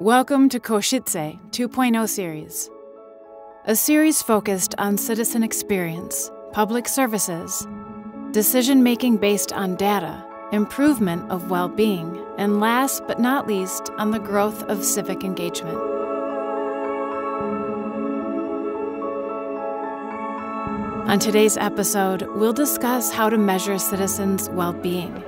Welcome to Košice 2.0 series, a series focused on citizen experience, public services, decision making based on data, improvement of well being, and last but not least, on the growth of civic engagement. On today's episode, we'll discuss how to measure citizens' well being.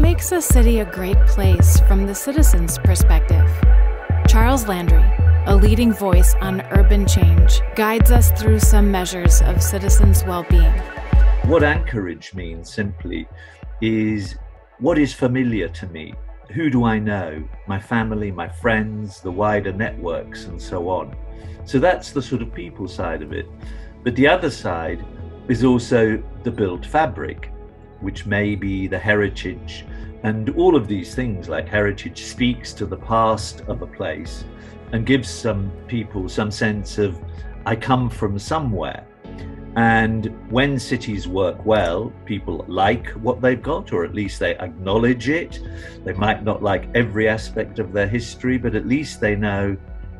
Makes a city a great place from the citizen's perspective? Charles Landry, a leading voice on urban change, guides us through some measures of citizens' well being. What anchorage means simply is what is familiar to me. Who do I know? My family, my friends, the wider networks, and so on. So that's the sort of people side of it. But the other side is also the built fabric which may be the heritage. And all of these things, like heritage, speaks to the past of a place and gives some people some sense of, I come from somewhere. And when cities work well, people like what they've got, or at least they acknowledge it. They might not like every aspect of their history, but at least they know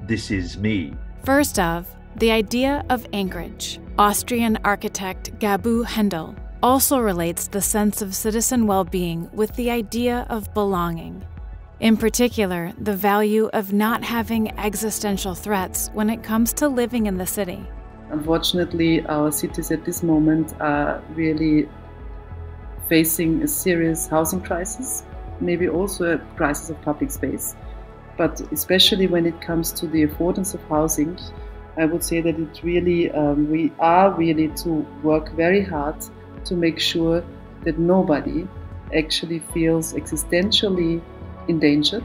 this is me. First of, the idea of anchorage. Austrian architect Gabu Heindl also relates the sense of citizen well being with the idea of belonging. In particular, the value of not having existential threats when it comes to living in the city. Unfortunately, our cities at this moment are really facing a serious housing crisis, maybe also a crisis of public space. But especially when it comes to the affordance of housing, I would say that it really, um, we are really to work very hard to make sure that nobody actually feels existentially endangered,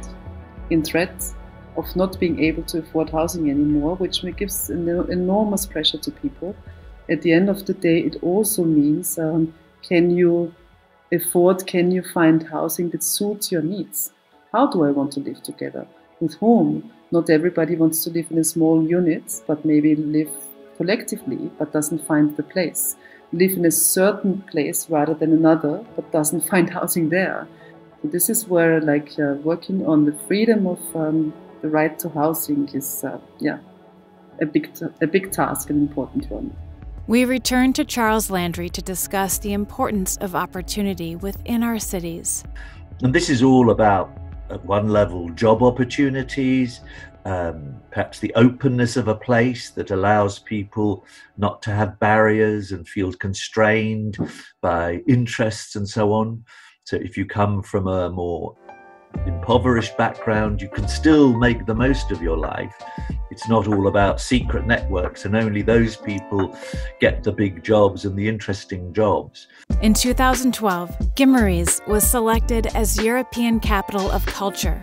in threat of not being able to afford housing anymore, which gives an enormous pressure to people. At the end of the day, it also means um, can you afford, can you find housing that suits your needs? How do I want to live together? With whom? Not everybody wants to live in a small unit, but maybe live collectively, but doesn't find the place live in a certain place rather than another, but doesn't find housing there. So this is where, like, uh, working on the freedom of um, the right to housing is, uh, yeah, a big, t- a big task, an important one. We return to Charles Landry to discuss the importance of opportunity within our cities. And this is all about, at one level, job opportunities, um, perhaps the openness of a place that allows people not to have barriers and feel constrained by interests and so on. So, if you come from a more impoverished background, you can still make the most of your life. It's not all about secret networks and only those people get the big jobs and the interesting jobs. In 2012, Guimarães was selected as European Capital of Culture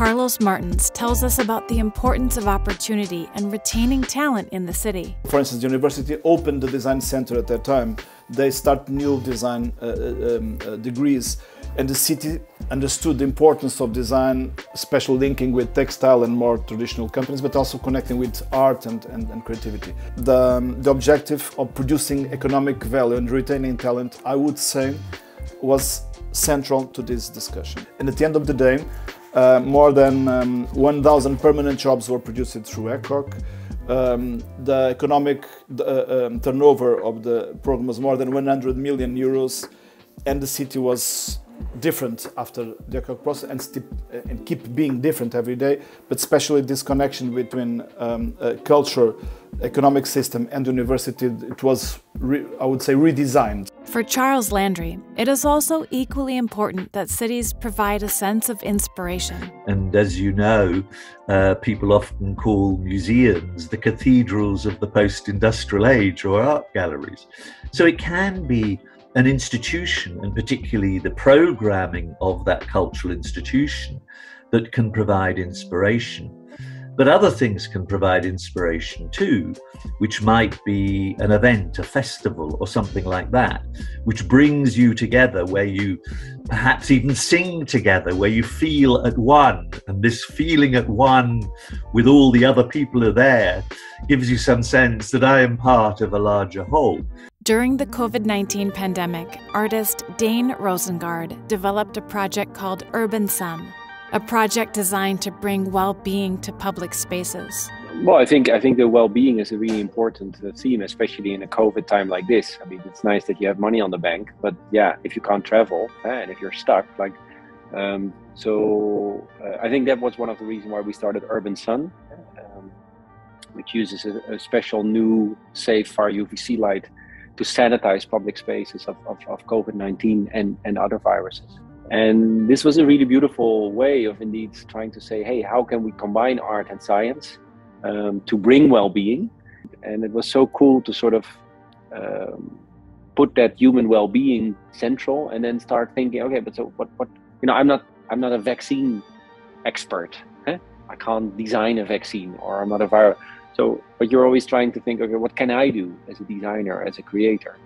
Carlos Martins tells us about the importance of opportunity and retaining talent in the city. For instance, the university opened the design center at that time. They start new design uh, uh, um, uh, degrees, and the city understood the importance of design, special linking with textile and more traditional companies, but also connecting with art and, and, and creativity. The, um, the objective of producing economic value and retaining talent, I would say, was central to this discussion. And at the end of the day, uh, more than um, 1,000 permanent jobs were produced through ECOC. Um, the economic uh, um, turnover of the program was more than 100 million euros, and the city was different after the ECOC process and, and, keep being different every day, but especially this connection between um, uh, culture, economic system, and university, it was, I would say, redesigned. For Charles Landry, it is also equally important that cities provide a sense of inspiration. And as you know, uh, people often call museums the cathedrals of the post industrial age or art galleries. So it can be an institution, and particularly the programming of that cultural institution, that can provide inspiration. But other things can provide inspiration too, which might be an event, a festival, or something like that, which brings you together where you perhaps even sing together, where you feel at one. And this feeling at one with all the other people are there gives you some sense that I am part of a larger whole. During the COVID 19 pandemic, artist Daan Roosegaarde developed a project called Urban Sun, a project designed to bring well being to public spaces. Well, I think I think the well-being is a really important uh, theme, especially in a COVID time like this. I mean, it's nice that you have money on the bank, but yeah, if you can't travel eh, and if you're stuck, like, um, so uh, I think that was one of the reasons why we started Urban Sun, um, which uses a, a, special new safe far UVC light to sanitize public spaces of, of, of COVID 19 and, and other viruses. And this was a really beautiful way of indeed trying to say, hey, how can we combine art and science um, to bring well being? And it was so cool to sort of um, put that human well being central and then start thinking, okay, but so what, what, you know, I'm not, I'm not a vaccine expert. Eh? I can't design a vaccine or I'm not a virus so, but you're always trying to think, okay, what can I do as a designer, as a creator?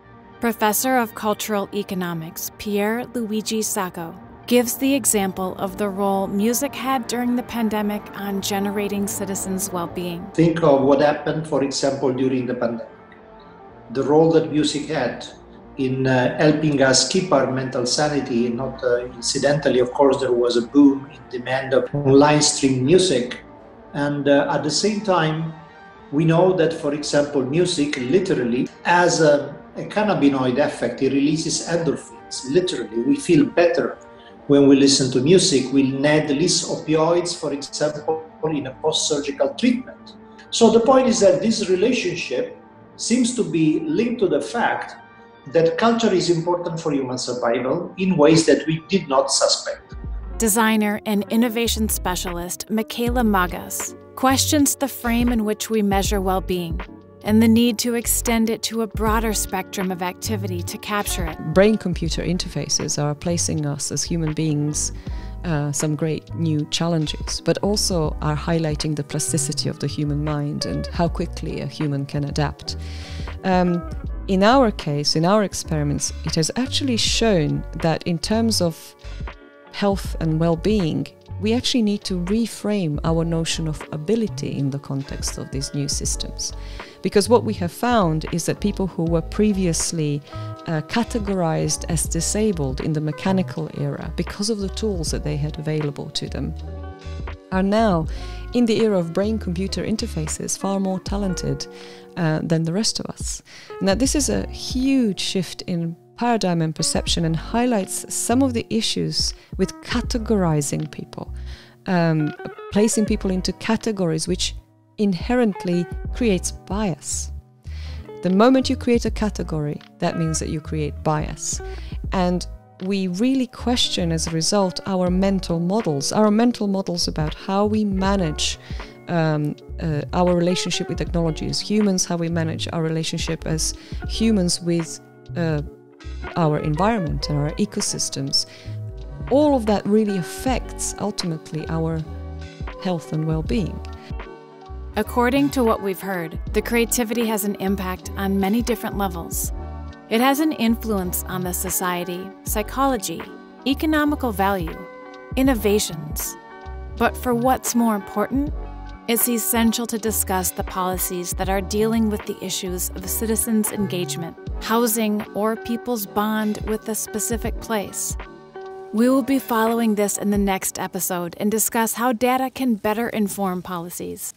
Professor of Cultural Economics Pier Luigi Sacco gives the example of the role music had during the pandemic on generating citizens' well being. Think of what happened, for example, during the pandemic. The role that music had in uh, helping us keep our mental sanity. Not uh, incidentally, of course, there was a boom in demand of online stream music. And uh, at the same time, we know that, for example, music literally has a, a cannabinoid effect. It releases endorphins. Literally, we feel better when we listen to music. We need less opioids, for example, in a post-surgical treatment. So the point is that this relationship seems to be linked to the fact that culture is important for human survival in ways that we did not suspect. Designer and innovation specialist Michela Magas questions the frame in which we measure well being and the need to extend it to a broader spectrum of activity to capture it. Brain computer interfaces are placing us as human beings uh, some great new challenges, but also are highlighting the plasticity of the human mind and how quickly a human can adapt. Um, in our case, in our experiments, it has actually shown that in terms of health and well being, we actually need to reframe our notion of ability in the context of these new systems. Because what we have found is that people who were previously uh, categorized as disabled in the mechanical era because of the tools that they had available to them are now, in the era of brain computer interfaces, far more talented uh, than the rest of us. Now, this is a huge shift in paradigm and perception and highlights some of the issues with categorizing people, um, placing people into categories which inherently creates bias. The moment you create a category, that means that you create bias. And we really question as a result our mental models, our mental models about how we manage um, uh, our relationship with technology as humans, how we manage our relationship as humans with uh, our environment and our ecosystems, all of that really affects ultimately our health and well being. According to what we've heard, the creativity has an impact on many different levels. It has an influence on the society, psychology, economical value, innovations. But for what's more important, it's essential to discuss the policies that are dealing with the issues of citizens' engagement housing, or people's bond with a specific place. We will be following this in the next episode and discuss how data can better inform policies.